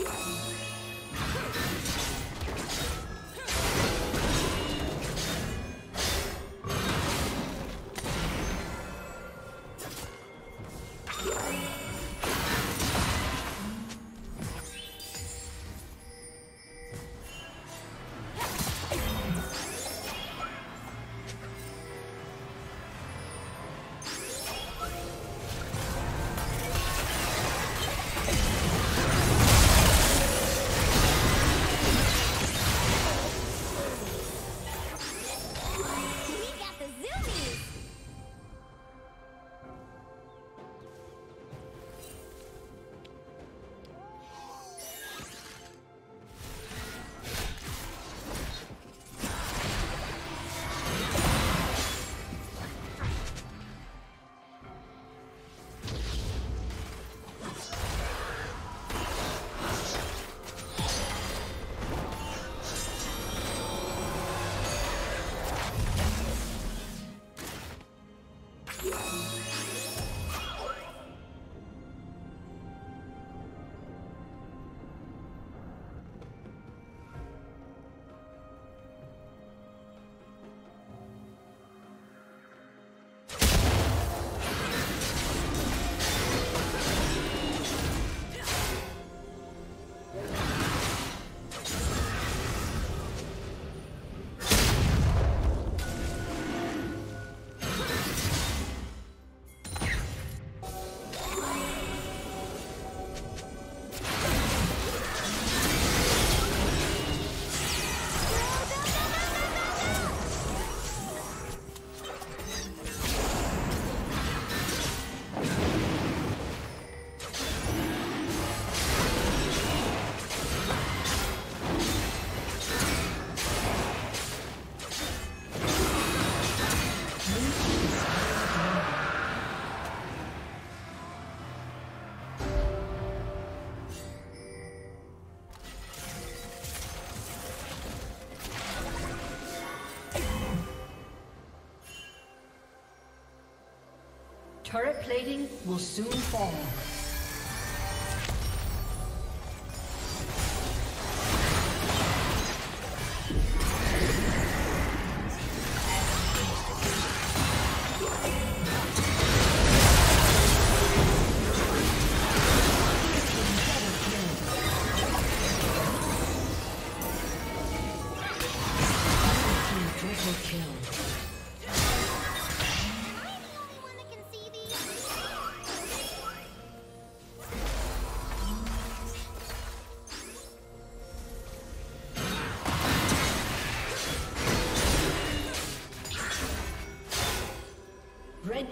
え! Turret plating will soon fall. Triple kill.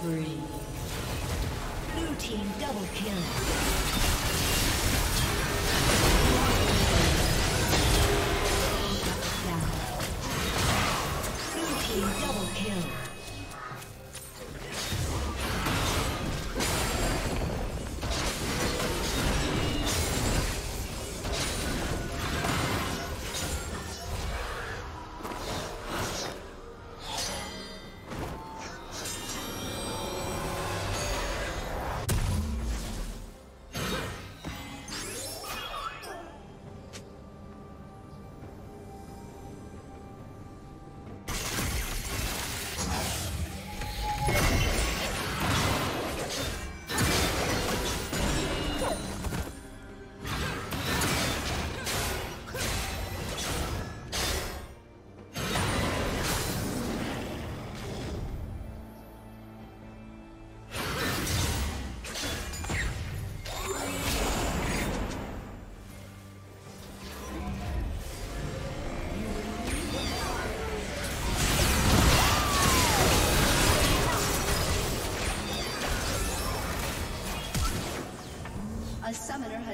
Spree. Blue team double kill. Blue team double kill.